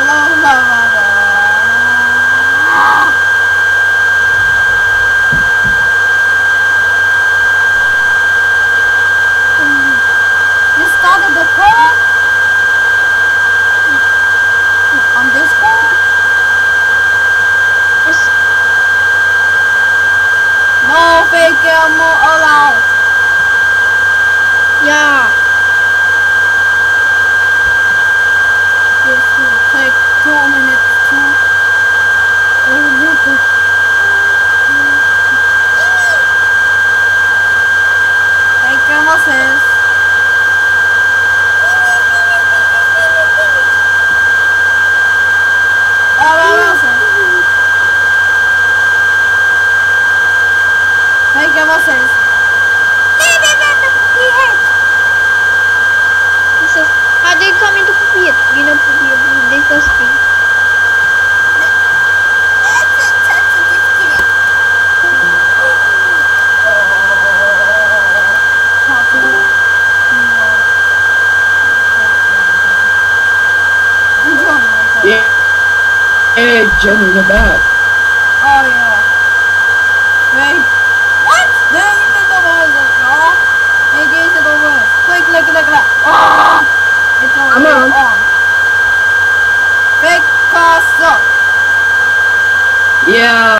Hello, hello. all fake ammo allowed. nonsense. He hurt. He says, how they come into Phuket? You know Phuket, they thirsty. Yeah. Hey, Jenny, the. Oh yeah. Right. 来